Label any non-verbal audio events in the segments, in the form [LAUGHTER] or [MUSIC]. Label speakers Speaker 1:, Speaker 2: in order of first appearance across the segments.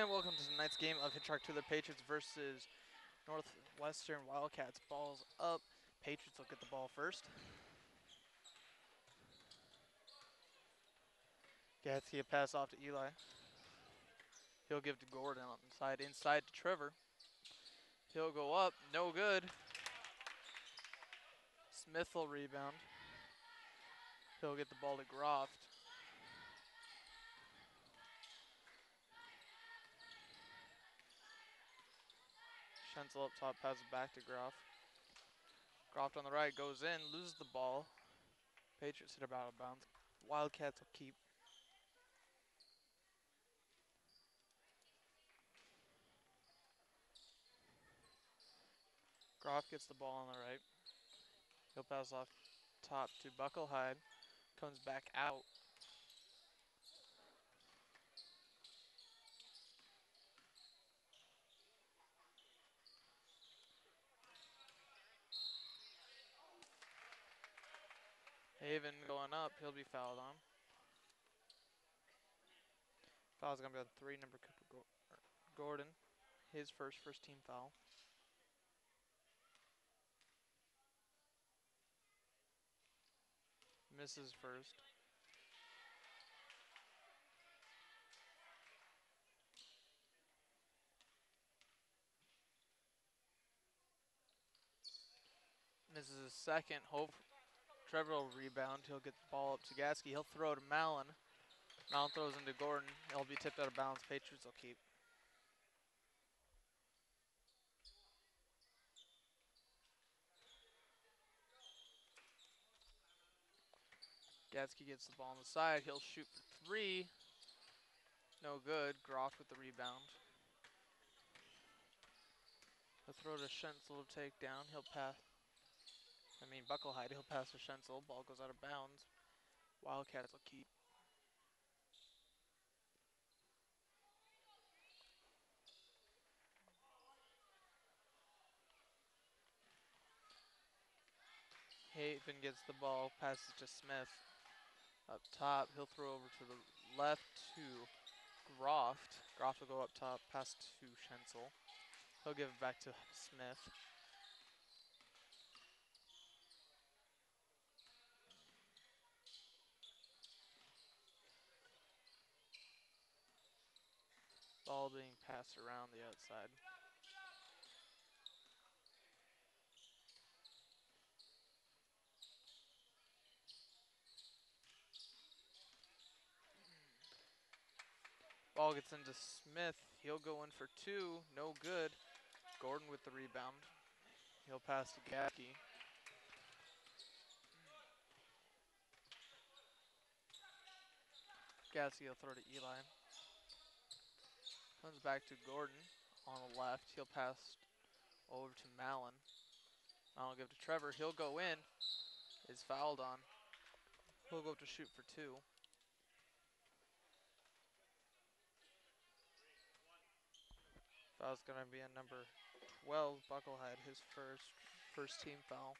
Speaker 1: And welcome to tonight's game of Hitchcock-Tulare Patriots versus Northwestern Wildcats. Balls up. Patriots will get the ball first. Gatsky a pass off to Eli. He'll give to Gordon on the side, inside to Trevor. He'll go up, no good. Smith will rebound. He'll get the ball to Groft. Schenzel up top, passes back to Groff. Groft on the right goes in, loses the ball. Patriots hit about out of bounds. Wildcats will keep. Groff gets the ball on the right. He'll pass off top to Buckle Hyde. Comes back out. Haven going up. He'll be fouled on. Foul's going to be on three, number Cooper Gordon. His first first team foul. Misses first. Misses his second. Hope Trevor will rebound. He'll get the ball up to Gatsky. He'll throw to Mallon. Mallon throws into Gordon. He'll be tipped out of bounds. Patriots will keep. Gatsky gets the ball on the side. He'll shoot for three. No good. Groff with the rebound. He'll throw to Schenzel to take down. He'll pass. I mean, Buckle Bucklehide, he'll pass to Schenzel. Ball goes out of bounds. Wildcats will keep. Haven gets the ball, passes to Smith. Up top, he'll throw over to the left to Groft. Groft will go up top, pass to Schenzel. He'll give it back to Smith. Ball being passed around the outside. Ball gets into Smith. He'll go in for two. No good. Gordon with the rebound. He'll pass to Gatsky. Gatsky will throw to Eli. Comes back to Gordon on the left. He'll pass over to Mallon. Mallon will give to Trevor. He'll go in. Is fouled on. He'll go up to shoot for two. Foul's gonna be a number 12. Bucklehead, his first first team foul.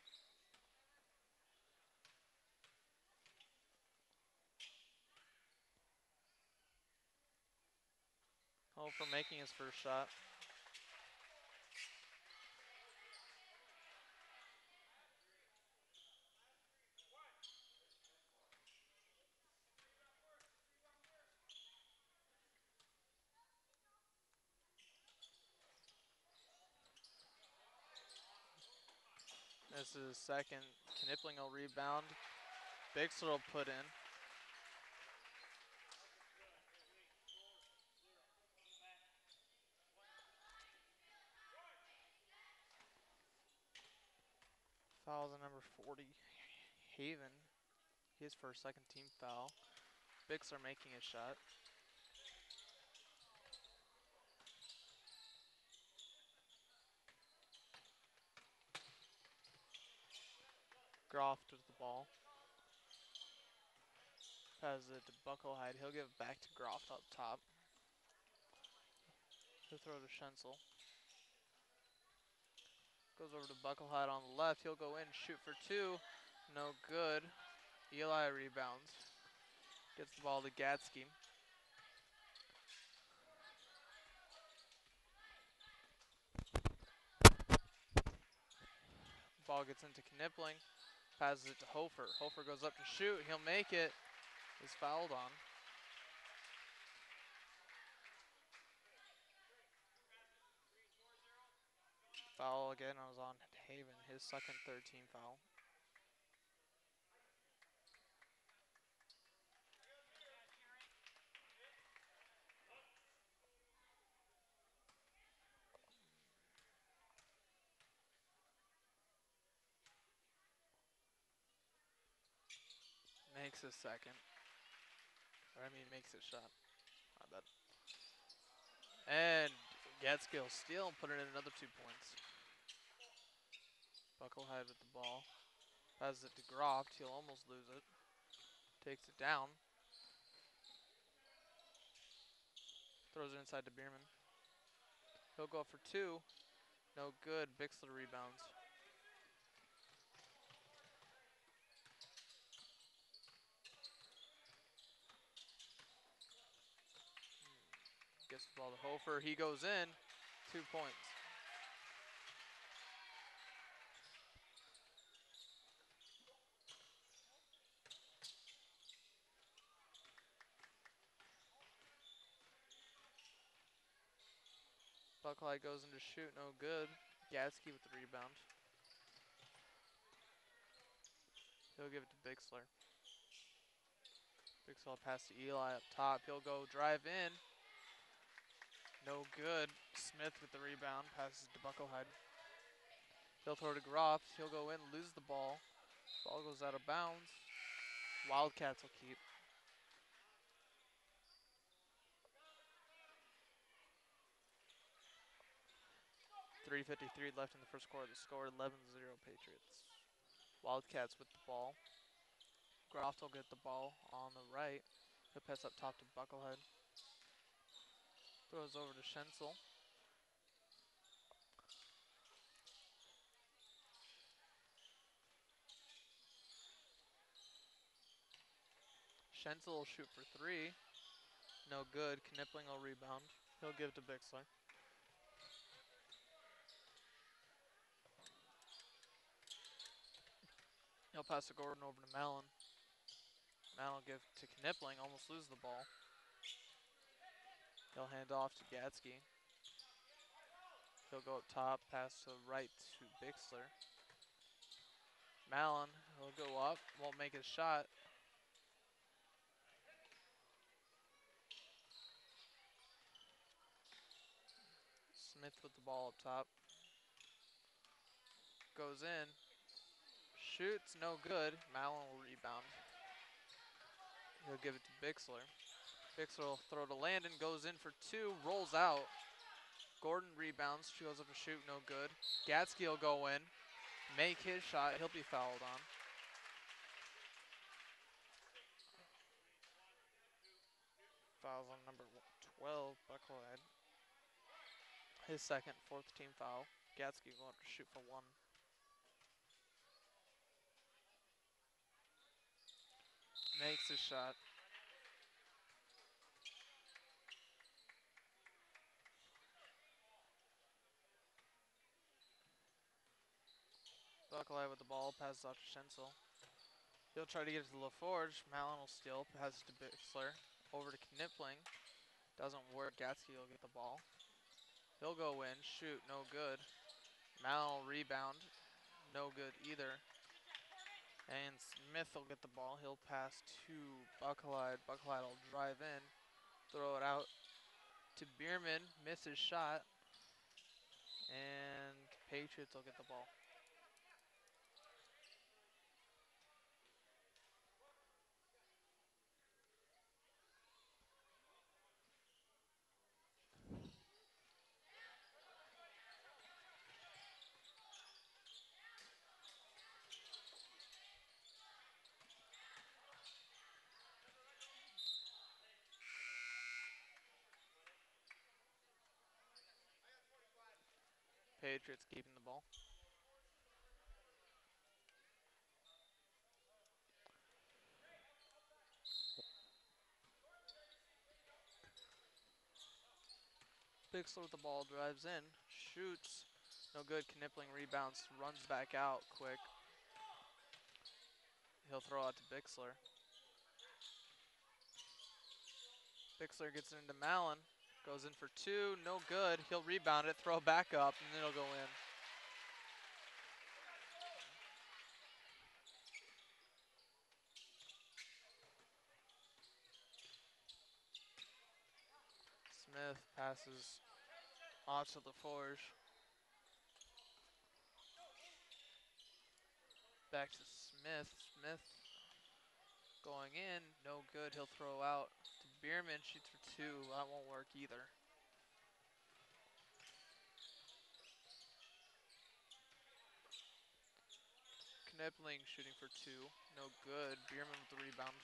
Speaker 1: Oh, for making his first shot. This is second. Knipling will rebound. Bixler will put in. Fouls number 40, Haven. His first second team foul. Bixler making a shot. Groft with the ball. Passes it to Bucklehide. He'll give it back to Groft up top. He'll throw to Schenzel. Goes over to Bucklehead on the left. He'll go in, shoot for two. No good. Eli rebounds. Gets the ball to Gatsky. Ball gets into Knippling. Passes it to Hofer. Hofer goes up to shoot. He'll make it. Is fouled on. Foul again. I was on Haven. His second, third team foul. Makes a second. Or I mean makes a shot. My bad. And Gatskill steal and put it in another two points. Bucklehead with the ball. Passes it to Groft. He'll almost lose it. Takes it down. Throws it inside to Bierman. He'll go for two. No good. Bixler rebounds. Hmm. Gets the ball to Hofer. He goes in. Two points. Buckeye goes into shoot, no good. Gatsky with the rebound. He'll give it to Bixler. Bixler pass to Eli up top. He'll go drive in. No good. Smith with the rebound. Passes to Bucklehead. He'll throw to Groff. He'll go in, lose the ball. Ball goes out of bounds. Wildcats will keep. 3.53 left in the first quarter. The score 11 0 Patriots. Wildcats with the ball. Groft will get the ball on the right. He'll pass up top to Bucklehead. Throws over to Schensel. Schensel will shoot for three. No good. Knipling will rebound. He'll give to Bixler. He'll pass to Gordon over to Mallon. Mallon give to Knipling, almost lose the ball. He'll hand off to Gatsky. He'll go up top, pass to the right to Bixler. Mallon, he'll go up, won't make his shot. Smith with the ball up top. Goes in. Shoots, no good. Mallon will rebound. He'll give it to Bixler. Bixler will throw to Landon, goes in for two, rolls out. Gordon rebounds, she goes up to shoot, no good. Gatsky will go in, make his shot, he'll be fouled on. Fouls on number 12, Bucklehead. His second, fourth team foul. Gatsky going to shoot for one. Makes a shot. Buckeye with the ball, passes off to Schensel. He'll try to get it to LaForge. Malin will steal, passes to Bixler. Over to Knipling. Doesn't work. Gatsky will get the ball. He'll go in, shoot, no good. Malin will rebound, no good either. And Smith will get the ball. He'll pass to Bucklehead. Bucklehead will drive in, throw it out to Bierman, Misses shot. And Patriots will get the ball. Patriots keeping the ball. Bixler with the ball drives in, shoots, No good. Knipling rebounds, runs back out quick. He'll throw out to Bixler. Bixler gets it into Mallon. Goes in for two. No good. He'll rebound it, throw back up, and it'll go in. Smith passes off to LaForge. Back to Smith. Smith going in, no good. He'll throw out Bierman. Shoots for two. That won't work either. Knipling shooting for two. No good. Bierman with the rebound.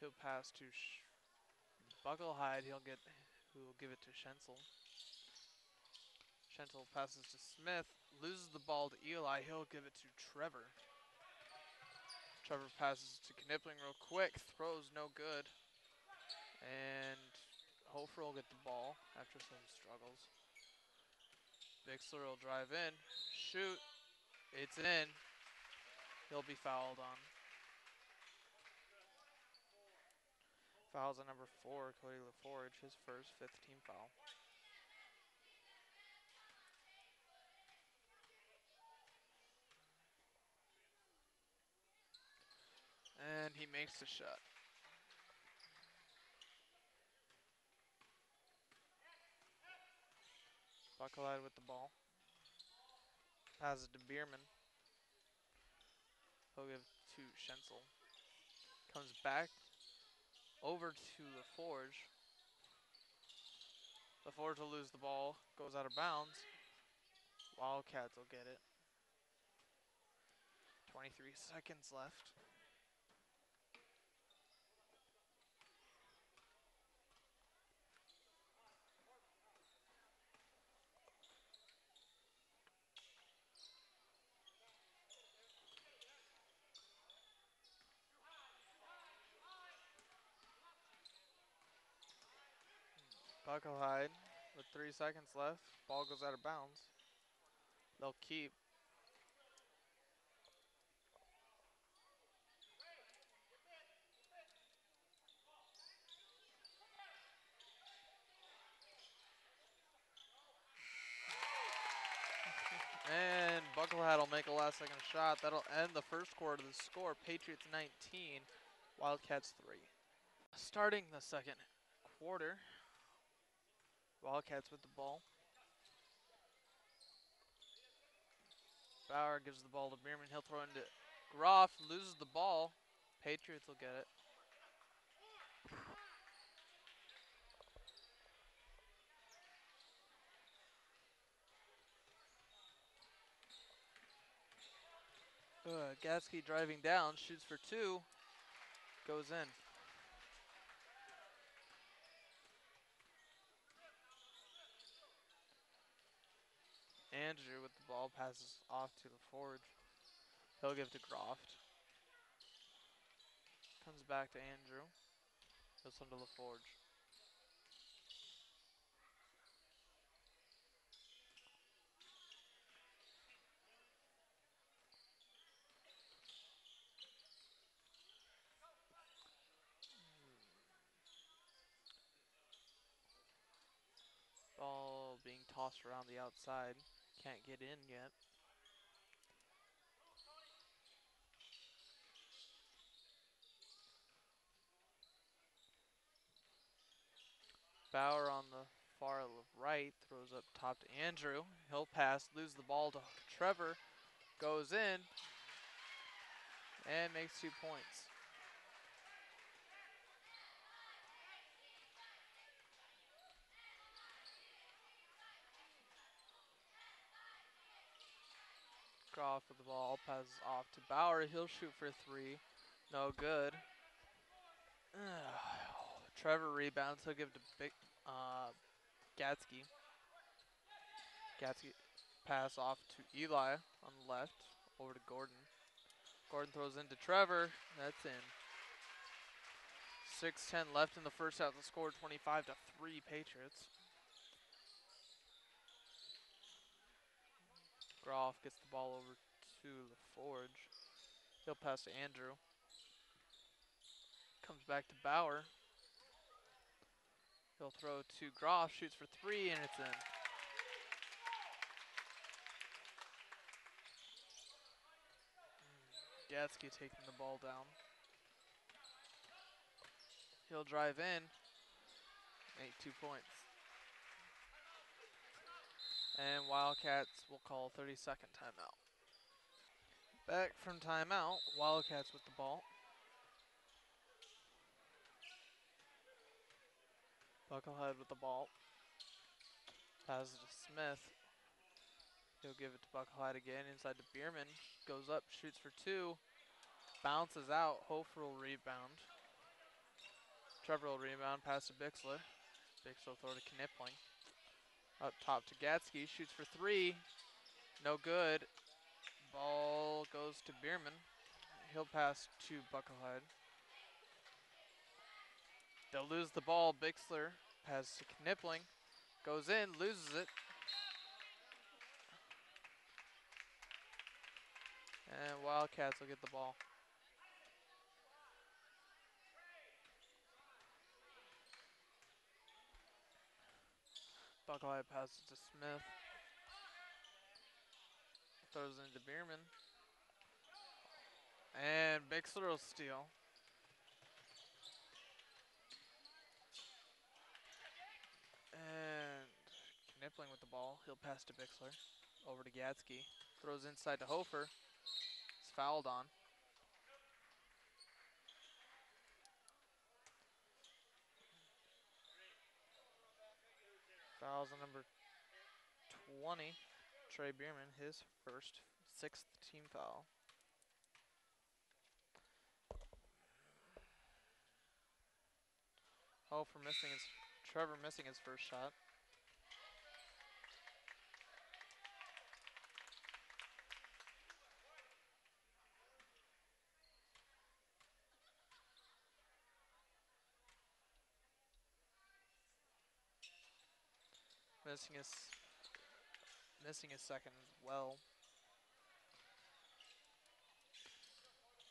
Speaker 1: He'll pass to Sh- Bucklehide. He'll get. Who will give it to Schenzel. Schenzel passes to Smith. Loses the ball to Eli. He'll give it to Trevor. Trevor passes to Knipling real quick. Throws no good. And Hofer will get the ball after some struggles. Bixler will drive in. Shoot. It's in. He'll be fouled on. Fouls on number four, Cody LaForge, his first fifth team foul. And he makes the shot. Bucklehide with the ball. Passes to Bierman. He'll give to Schenzel. Comes back over to the Forge. The Forge will lose the ball, goes out of bounds. Wildcats will get it. 23 seconds left. Bucklehide with three seconds left. Ball goes out of bounds. They'll keep. [LAUGHS] And Bucklehead will make a last second shot. That'll end the first quarter. The score Patriots 19, Wildcats 3. Starting the second quarter, Wildcats with the ball. Bauer gives the ball to Bierman. He'll throw into Groff, loses the ball. Patriots will get it. Uh, driving down, shoots for two, goes in. Andrew with the ball passes off to the Forge. He'll give to Groft. Comes back to Andrew. One to LaForge. Ball being tossed around the outside. Can't get in yet. Bauer on the far right throws up top to Andrew. He'll pass, lose the ball to Trevor. Goes in and makes two points. Groff with the ball, passes off to Bauer. He'll shoot for three. No good. [SIGHS] Trevor rebounds. He'll give to Big uh, Gatsky. Gatsky pass off to Eli on the left. Over to Gordon. Gordon throws into Trevor. That's in. 6-10 left in the first half. The score 25 to 3 Patriots. Groff gets the ball over to LaForge. He'll pass to Andrew. Comes back to Bauer. He'll throw to Groff, shoots for three, and it's in. Mm, Gatsky taking the ball down. He'll drive in, make two points. And Wildcats will call 30 second timeout. Back from timeout, Wildcats with the ball. Bucklehead with the ball. Passes to Smith. He'll give it to Bucklehead again inside to Bierman. Goes up, shoots for two. Bounces out. Hofer will rebound. Trevor will rebound. Pass to Bixler. Bixler will throw to Knipling. Up top to Gatsky. Shoots for three. No good. Ball goes to Bierman. He'll pass to Bucklehead. They'll lose the ball. Bixler passes to Knipling. Goes in, loses it. And Wildcats will get the ball. Buckeye passes to Smith. Throws into Bierman. And Bixler will steal. And Knipling with the ball. He'll pass to Bixler. Over to Gatsky. Throws inside to Hofer. He's fouled on. Fouls on number 20, Trey Bierman, his first, sixth team foul. Oh, for missing his, Trevor missing his first shot. Missing his missing his second well.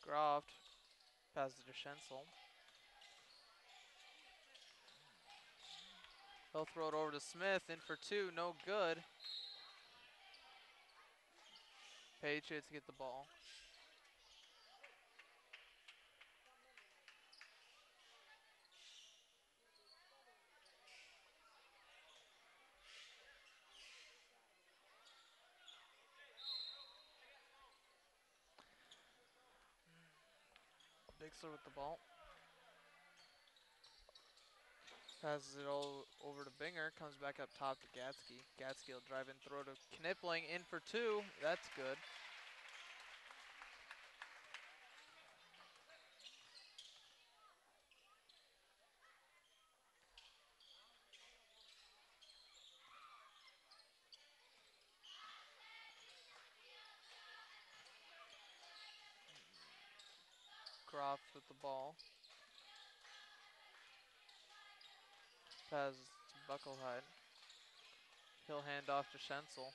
Speaker 1: Groft passes to Schensel. He'll throw it over to Smith, in for two, no good. Patriots get the ball. Bixler with the ball. Passes it all over to Binger. Comes back up top to Gatsky. Gatsky will drive in, throw to Knipling. In for two. That's good. Croft with the ball. Passes to Bucklehide. He'll hand off to Schensel.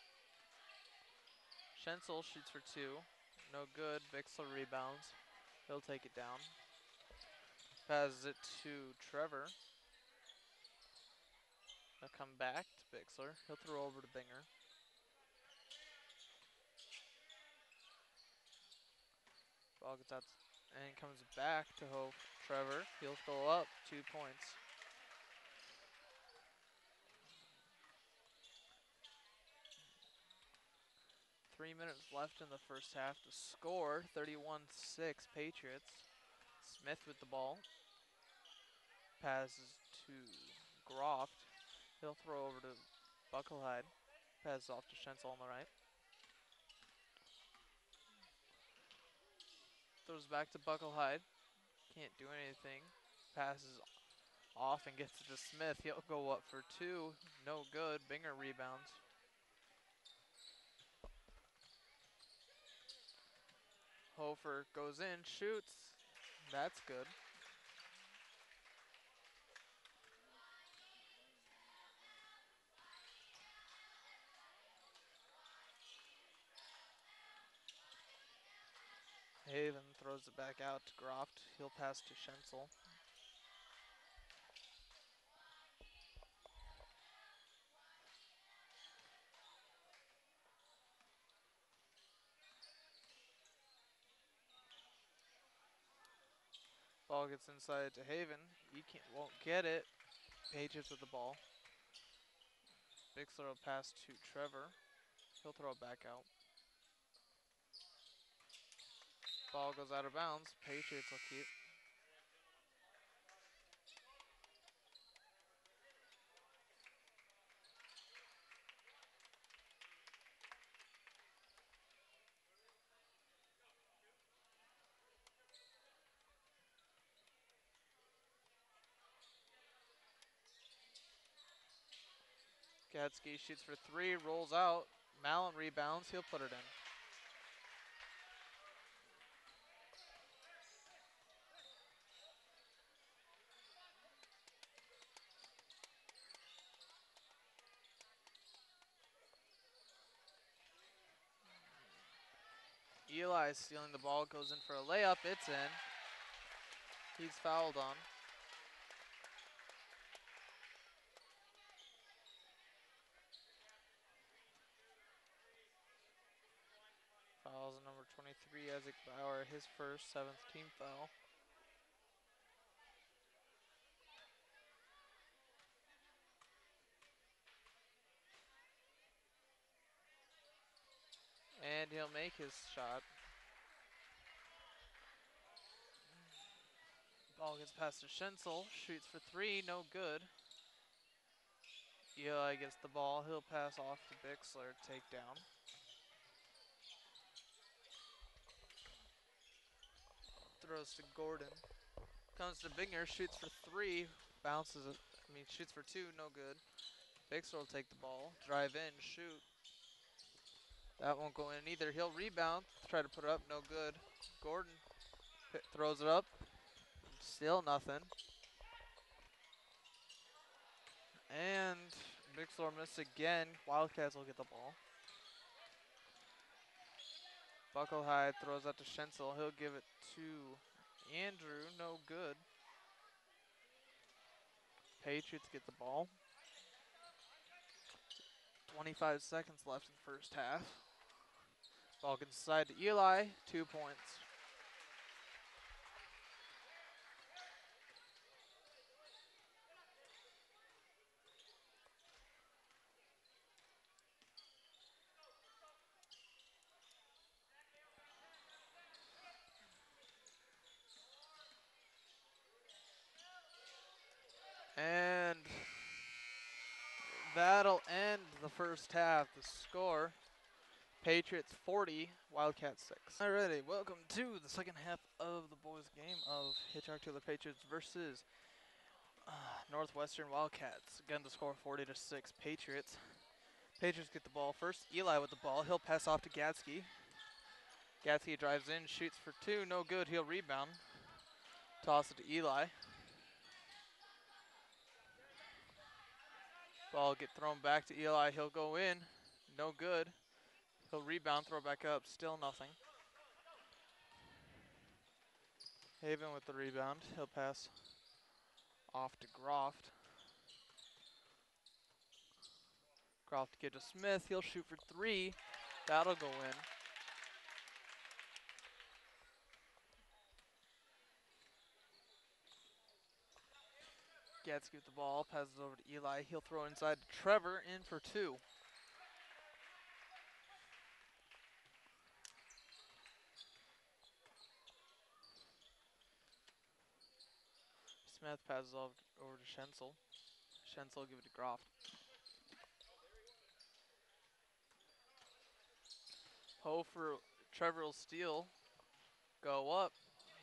Speaker 1: Schensel shoots for two. No good. Bixler rebounds. He'll take it down. Passes it to Trevor. He'll come back to Bixler. He'll throw over to Binger. Ball gets out and comes back to Hope. Trevor, he'll go up two points. Three minutes left in the first half to score 31-6 Patriots. Smith with the ball. Passes to Groft. He'll throw over to Bucklehide. Passes off to Schensel on the right. Throws back to Bucklehide. Can't do anything. Passes off and gets it to Smith. He'll go up for two. No good. Binger rebounds. Hofer goes in, shoots. That's good. Haven throws it back out to Groft. He'll pass to Schensel. Ball gets inside to Haven. He can't, won't get it. Patriots with the ball. Bixler will pass to Trevor. He'll throw it back out. Ball goes out of bounds. Patriots will keep. Gadsky shoots for three, rolls out. Mallon rebounds. He'll put it in. Stealing the ball, goes in for a layup. It's in. He's fouled on. Fouls number 23, Isaac Bauer, his first, seventh team foul. And he'll make his shot. Ball gets past to Schensel, shoots for three, no good. Eli gets the ball, he'll pass off to Bixler, takedown. Throws to Gordon. Comes to Binger, shoots for three, bounces, I mean, shoots for two, no good. Bixler will take the ball, drive in, shoot. That won't go in either. He'll rebound, try to put it up, no good. Gordon throws it up, still nothing. And Bixler missed again. Wildcats will get the ball. Buckle High throws out to Schensel. He'll give it to Andrew. No good. Patriots get the ball. 25 seconds left in the first half. Ball gets inside to Eli. Two points. And that'll end the first half. The score Patriots 40, Wildcats 6. Alrighty, welcome to the second half of the boys' game of Hitchcock-Tulare Patriots versus uh, Northwestern Wildcats. Again, the score 40 to 6 Patriots. Patriots get the ball first. Eli with the ball. He'll pass off to Gadsky. Gadsky drives in, shoots for two. No good. He'll rebound. Toss it to Eli. Ball get thrown back to Eli. He'll go in. No good. He'll rebound, throw back up. Still nothing. Haven with the rebound. He'll pass off to Groft. Groft to get to Smith. He'll shoot for three. That'll go in. Gadsky with the ball, passes over to Eli. He'll throw inside to Trevor, in for two. Smith passes over to Schensel. Schensel give it to Groft. Hofer, Trevor will steal. Go up,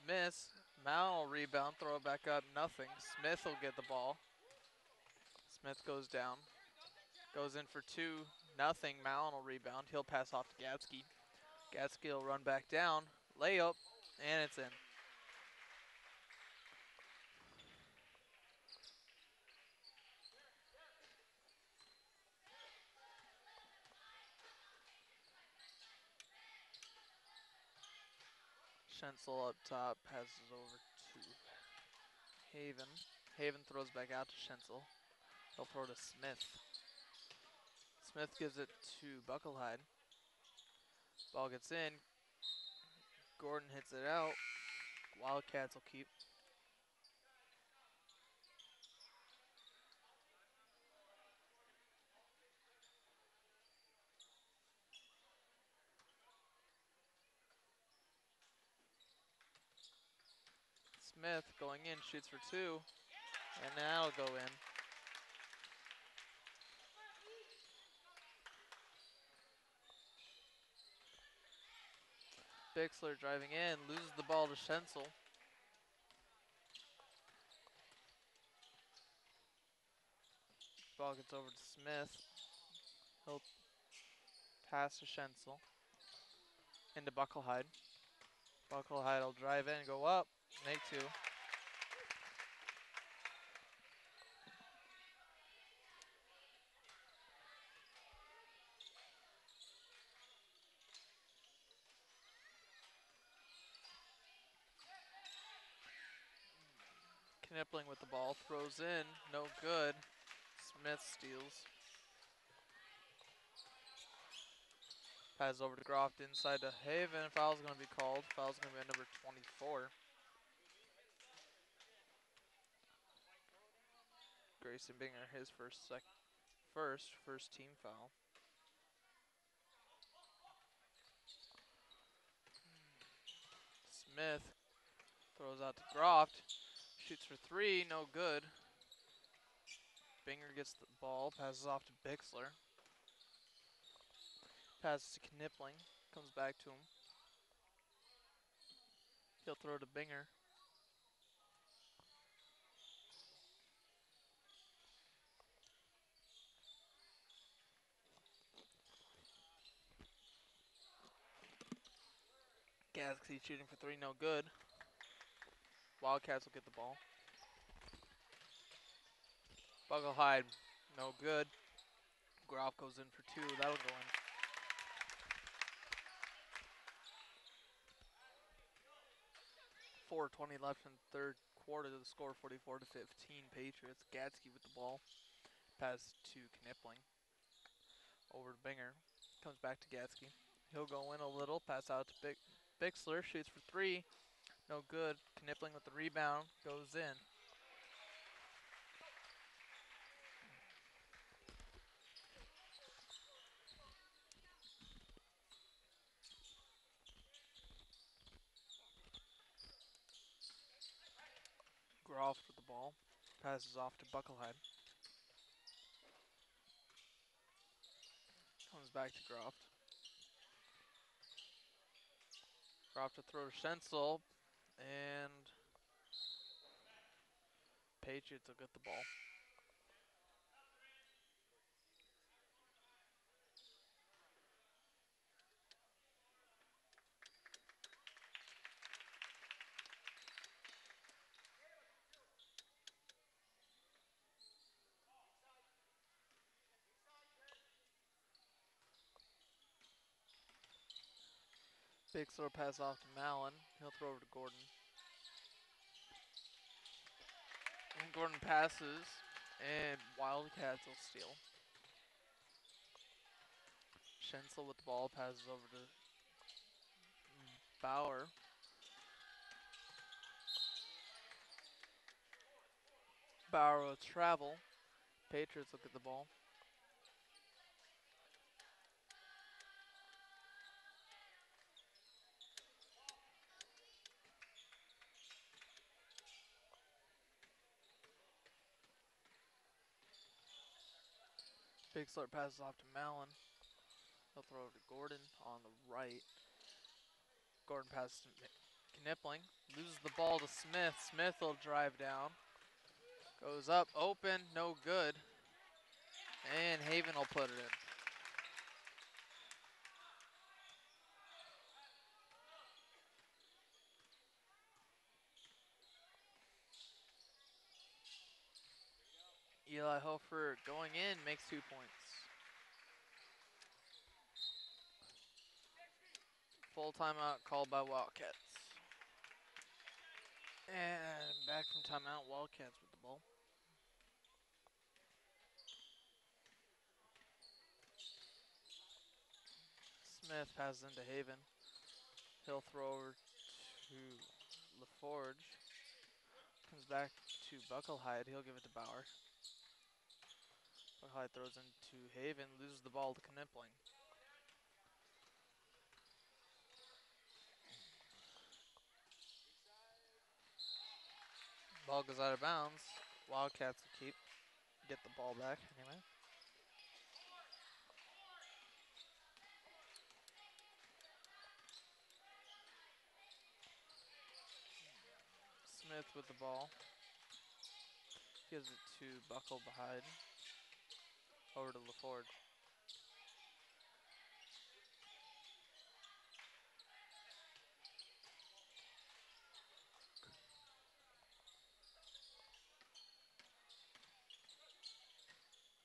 Speaker 1: miss. Mal rebound, throw it back up, nothing. Smith will get the ball. Smith goes down. Goes in for two, nothing. Mallon will rebound. He'll pass off to Gadsky. Gadsky will run back down. Layup, and it's in. Schenzel up top passes over to Haven. Haven throws back out to Schenzel. He'll throw to Smith. Smith gives it to Bucklehide. Ball gets in. Gordon hits it out. Wildcats will keep. Smith going in, shoots for two, and that'll go in. Bixler driving in, loses the ball to Schenzel. Ball gets over to Smith. He'll pass to Schenzel. Into Bucklehide. Bucklehide will drive in go up. Make two. Knippling with the ball, throws in, no good. Smith steals. Passes over to Groft inside to Haven. Foul's going to be called. Foul's going to be at number 24. Grayson Binger, his first sec, first first team foul. Smith throws out to Groft, shoots for three, no good. Binger gets the ball, passes off to Bixler. Passes to Knipling, comes back to him. He'll throw to Binger. Galaxy shooting for three, no good. Wildcats will get the ball. Buckle Hyde, no good. Groff goes in for two, that'll go in. Four twenty left in third quarter. to The score 44 to 15. Patriots. Gatsky with the ball. Pass to Knipling. Over to Binger. Comes back to Gatsky. He'll go in a little. Pass out to Big Bixler. Shoots for three. No good. Knipling with the rebound. Goes in. Groff with the ball. Passes off to Bucklehead. Comes back to Groft. Groft to throw to. And Patriots will get the ball. Big throw pass off to Mallon. He'll throw over to Gordon. And Gordon passes, and Wildcats will steal. Schenzel with the ball passes over to Bauer. Bauer will travel. Patriots look at the ball. Bixler passes off to Mallon. He'll throw to Gordon on the right. Gordon passes to Knipling. Loses the ball to Smith. Smith will drive down. Goes up, open, no good. And Haven will put it in. Eli Hofer going in makes two points. Full timeout called by Wildcats. And back from timeout, Wildcats with the ball. Smith passes into Haven. He'll throw over to LaForge. Comes back to Bucklehide. He'll give it to Bauer. Bucklehide throws into Haven, loses the ball to Knipling. Ball goes out of bounds. Wildcats will keep get the ball back anyway. Smith with the ball. Gives it to Buckle behind. Over to LaForge.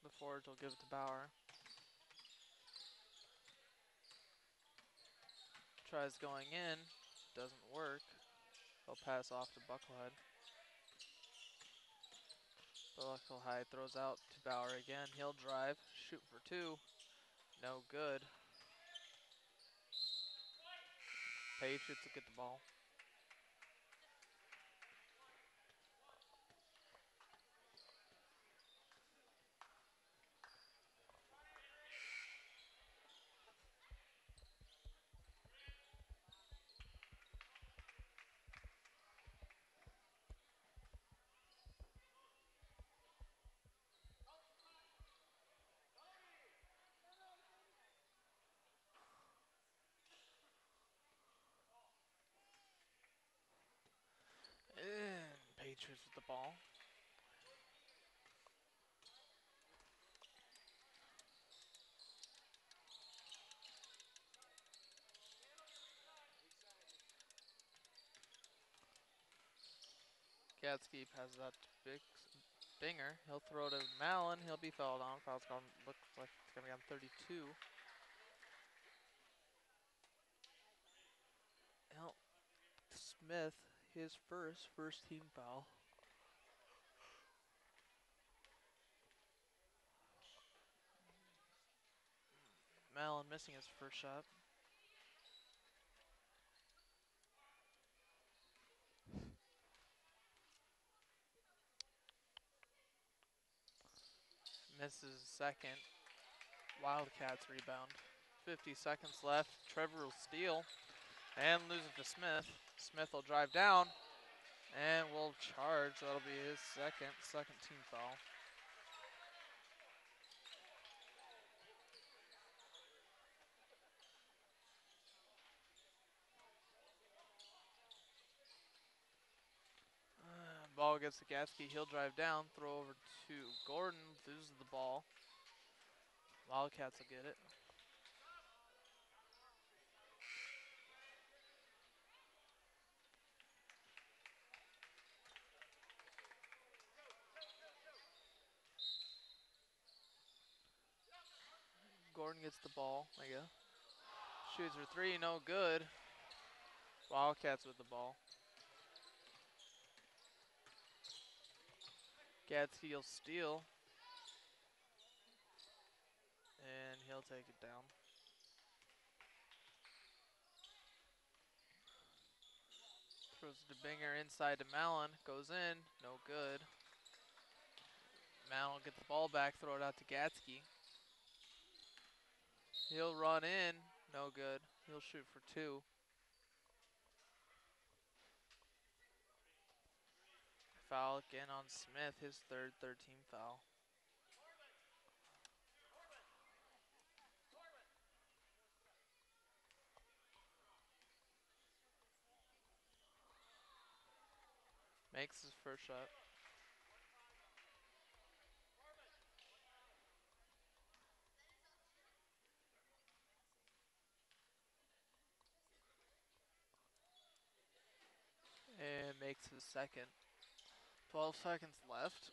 Speaker 1: LaForge will give it to Bauer. Tries going in, doesn't work. He'll pass off to Bucklehead. Bucklehead throws out to Bauer again. He'll drive, shoot for two. No good. Patriots get the ball. And Patriots with the ball. Gatsky passes out to Big Binger. He'll throw to Malin. He'll be fouled on. Foul's gone. Looks like it's gonna be on 32. Well, Smith, his first first team foul. Malin missing his first shot. Misses second. Wildcats rebound. 50 seconds left. Trevor will steal and lose it to Smith. Smith will drive down and will charge. That'll be his second, second team foul. Uh, ball gets to Gatsky. He'll drive down, throw over to Gordon, loses the ball. Wildcats will get it. Gordon gets the ball, I guess. Shoots for three, no good. Wildcats with the ball. Gatsky will steal. And he'll take it down. Throws to Binger inside to Malin. Goes in, no good. Malin will get the ball back, throw it out to Gatsky. He'll run in, no good. He'll shoot for two. Foul again on Smith, his third, third team foul. Makes his first shot. And makes his second. 12 seconds left.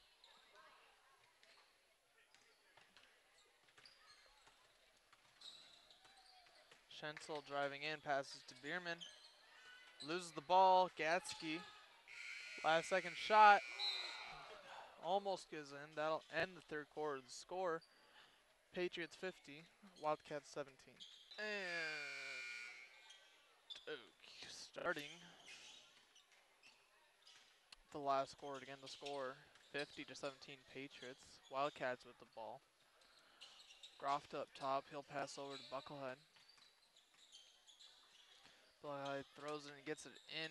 Speaker 1: Schenzel driving in, passes to Bierman. Loses the ball. Gatsky Last second shot. Almost goes in. That'll end the third quarter. The score Patriots 50, Wildcats 17. And starting the last quarter again. The score 50 to 17 Patriots. Wildcats with the ball. Groff up top. He'll pass over to Bucklehead. Bucklehead throws it and gets it in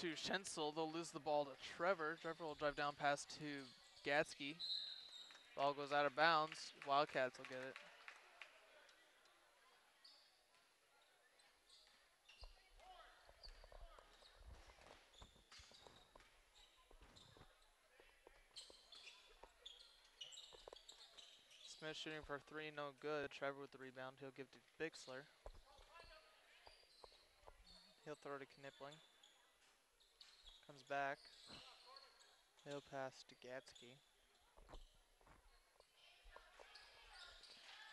Speaker 1: to Schensel. They'll lose the ball to Trevor. Trevor will drive down pass to Gatsky. Ball goes out of bounds. Wildcats will get it. Smith shooting for three, no good. Trevor with the rebound. He'll give to Bixler. He'll throw to Knipling. Comes back. He'll pass to Gatsky.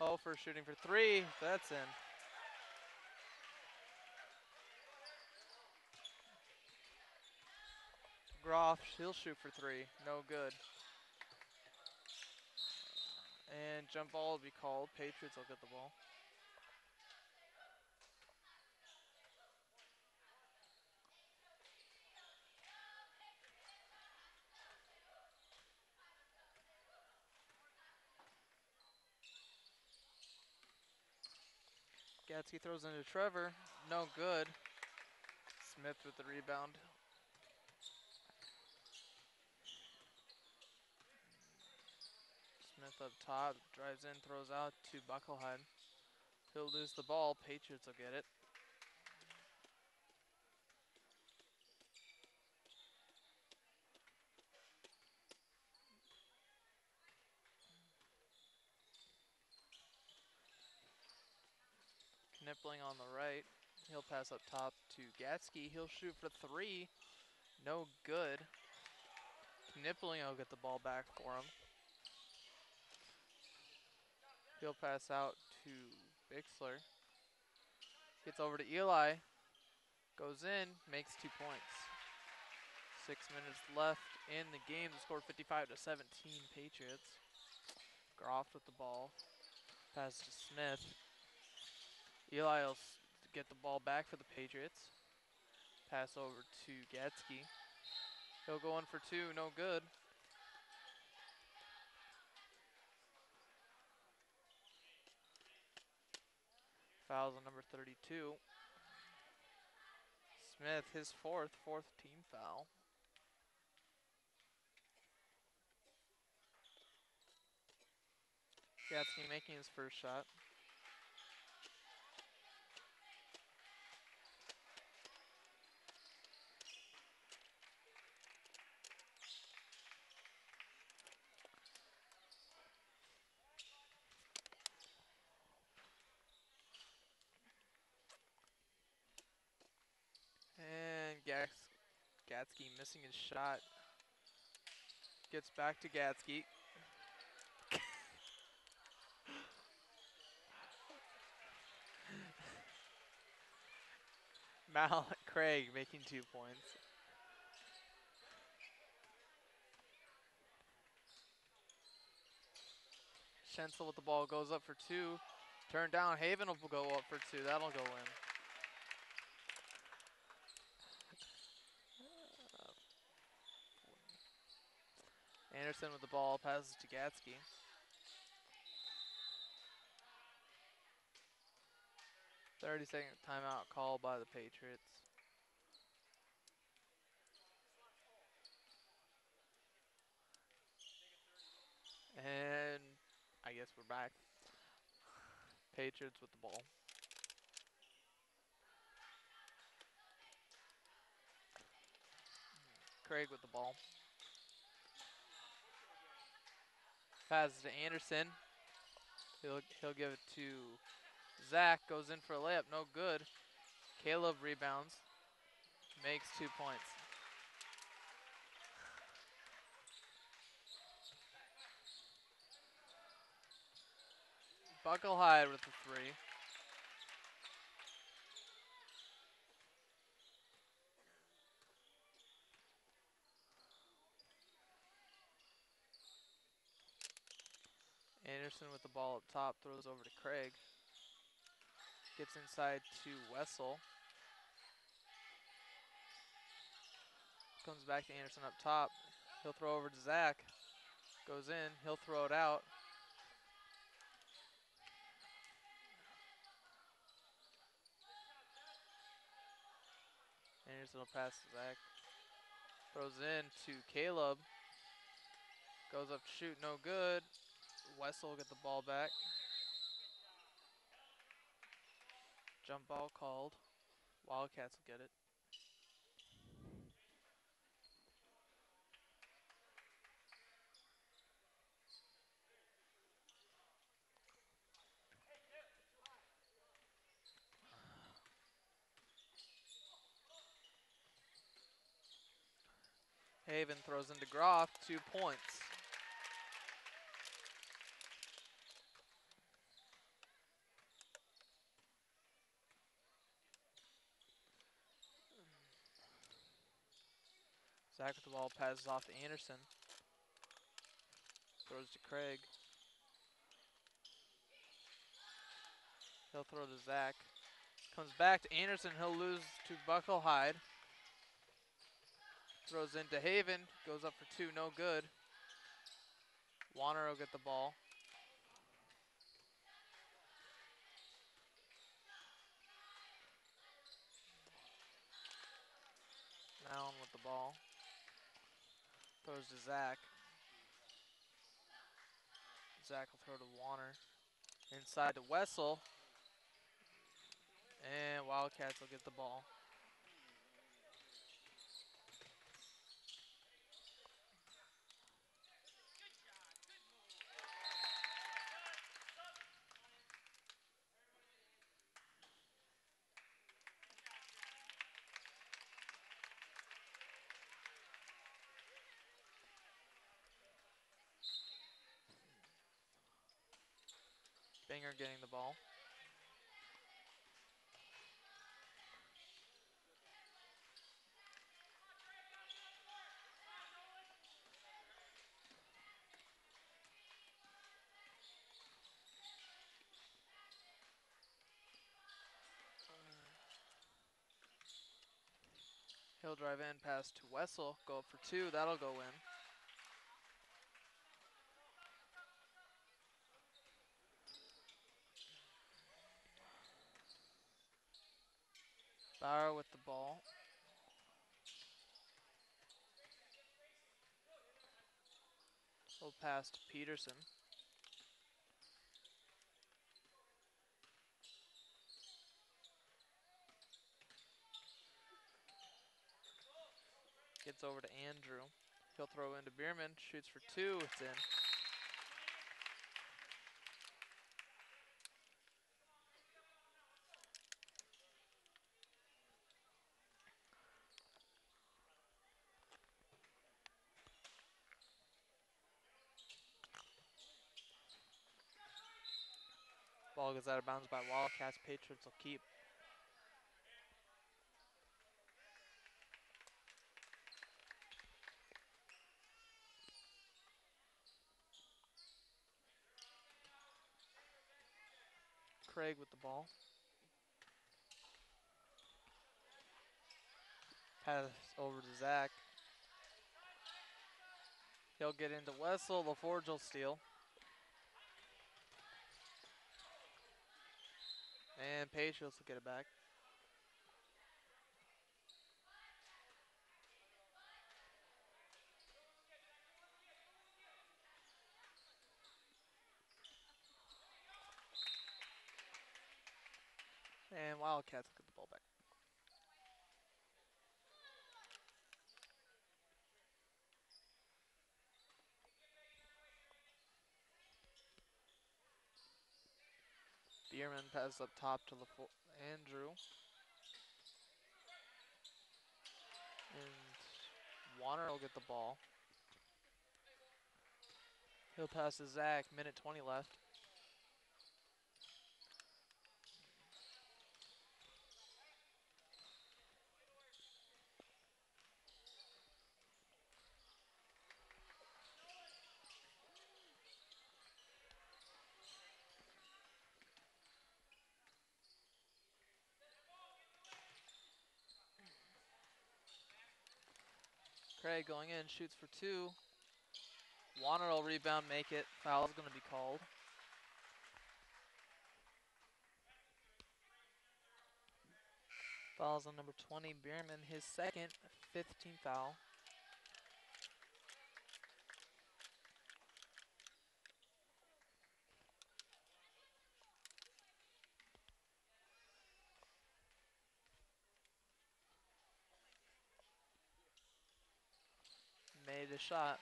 Speaker 1: Oh, for shooting for three. That's in. Groff, he'll shoot for three. No good. And jump ball will be called. Patriots will get the ball. Gatsky throws into Trevor. No good. Smith with the rebound. Smith up top, drives in, throws out to Bucklehead. He'll lose the ball. Patriots will get it. Knipling on the right. He'll pass up top to Gatsky. He'll shoot for three. No good. Knipling will get the ball back for him. He'll pass out to Bixler. Gets over to Eli. Goes in, makes two points. Six minutes left in the game. The score 55 to 17 Patriots. Groff with the ball. Pass to Smith. Eli will get the ball back for the Patriots. Pass over to Gatsky. He'll go in for two, no good. Fouls on number 32. Smith, his fourth, fourth team foul. Gatsky making his first shot. And Gats Gatsky missing his shot. Gets back to Gatsky. [LAUGHS] Mal [LAUGHS] Craig making two points. Schensel with the ball goes up for two. Turn down. Haven will go up for two. That'll go in. Anderson with the ball passes to Gatsky. Thirty second timeout call by the Patriots. And I guess we're back. Patriots with the ball. Craig with the ball. Passes to Anderson. He'll he'll give it to Zach. Goes in for a layup. No good. Caleb rebounds. Makes two points. Buckle High with the three. Anderson with the ball up top, throws over to Craig. Gets inside to Wessel. Comes back to Anderson up top. He'll throw over to Zach. Goes in. He'll throw it out. Anderson will pass to Zach. Throws in to Caleb. Goes up to shoot, no good. Wessel will get the ball back. Jump ball called. Wildcats will get it. Haven throws into Groff, two points. Zach with the ball passes off to Anderson. Throws to Craig. He'll throw to Zach. Comes back to Anderson. He'll lose to Buckle Hyde. Throws into Haven. Goes up for two. No good. Warner will get the ball. Allen with the ball. Throws to Zach. Zach will throw to Warner. Inside to Wessel. And Wildcats will get the ball. Binger getting the ball. He'll drive in, pass to Wessel, go up for two, that'll go in. Bauer with the ball. He'll pass to Peterson. Gets over to Andrew. He'll throw into Bierman, shoots for two, it's in. Ball goes out of bounds by Wildcats. Patriots will keep. Craig with the ball. Pass over to Zach. He'll get into Wessel. LaForge will steal. And Patriots will get it back. And Wildcats will get the ball back. Bierman passes up top to LaFo- Andrew. And Warner will get the ball. He'll pass to Zach, minute 20 left. Craig going in, shoots for two. Wanted will rebound, make it. Foul is going to be called. Fouls on number 20, Bierman, his second, fifth team foul. Shot.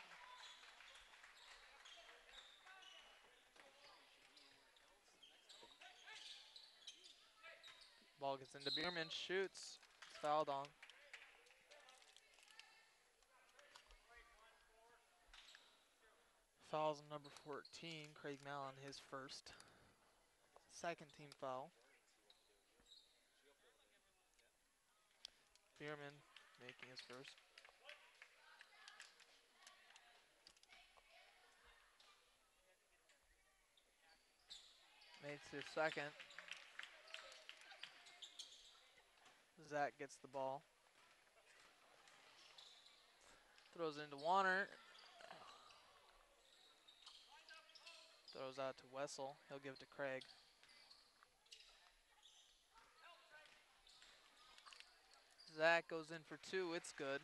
Speaker 1: Ball gets into Bierman, shoots, it's fouled on. Fouls number 14, Craig Mallon, his first. Second team foul. Bierman making his first. Makes his second. Zach gets the ball. Throws into Warner. Throws out to Wessel. He'll give it to Craig. Zach goes in for two. It's good.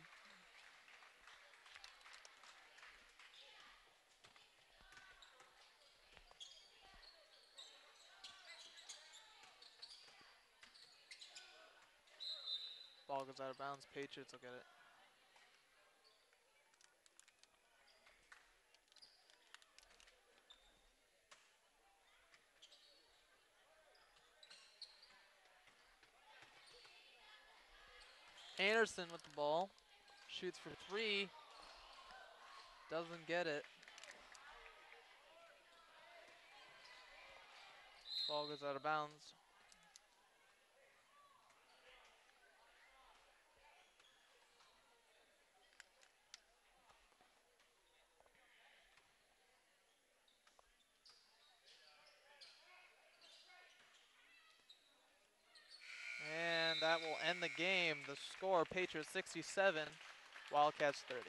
Speaker 1: Ball goes out of bounds. Patriots will get it. Anderson with the ball. Shoots for three. Doesn't get it. Ball goes out of bounds. The game. The score, Patriots 67, Wildcats 30.